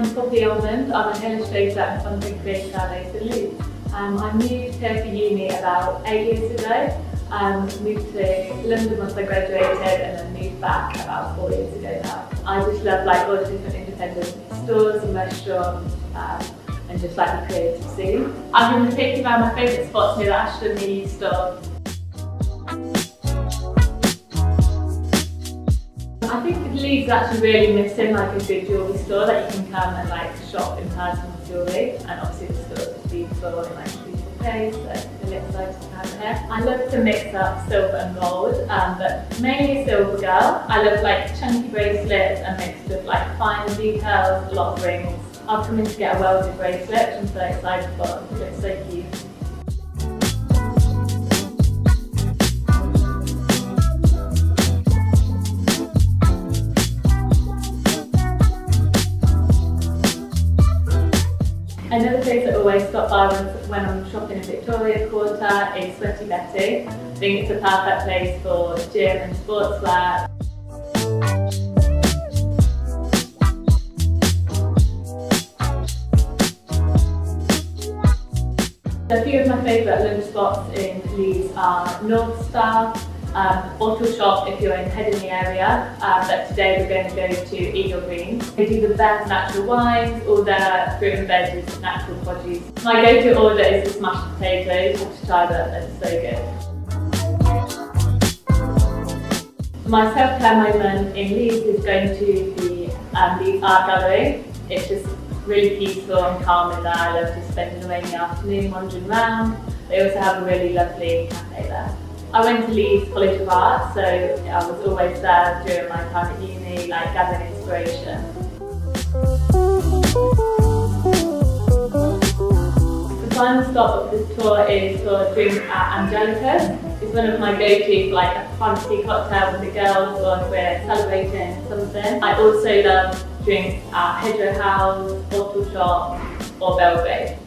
Poppy Almond. I'm an illustrator and content creator based in Leeds. Um, I moved here for uni about eight years ago. Um, moved to London once I graduated and then moved back about four years ago now. I just love like all the different independent stores and restaurants um, and just like the creative scene. I've been thinking about my favourite spots near the Astrid and Miyu store. I think Leeds actually really missing like a good jewellery store that you can come and like shop in person with jewellery and obviously the store is beautiful and like beautiful place the lip size to have here. I love to mix up silver and gold um, but mainly silver girl. I love like chunky bracelets and mixed with like finer details, a lot of rings. I've come in to get a welded bracelet which I'm so excited for. It looks so cute. Another place that I always stop by when I'm shopping in Victoria Quarter is Sweaty Betty. I think it's a perfect place for gym and sportswear. A few of my favourite lunch spots in Leeds are North Star, um, bottle shop if you're in Headingley area, um, but today we're going to go to Eagle Green. They do the best natural wines, all their fruit and veggies, natural produce. My go-to order is the smashed potatoes, to try them, they're so good. My self-care moment in Leeds is going to the um, Leeds Art Gallery. It's just really peaceful and calm in there. I love just spending the rainy afternoon wandering around. They also have a really lovely cafe there. I went to Leeds College of Art, so I was always there during my time at uni, like gathering inspiration. The final stop of this tour is for a drink at Angelica's. It's one of my go-to for like a fancy cocktail with the girls or if we're celebrating something. I also love drinks at Headrow House, Bottle Shop or Belgrave.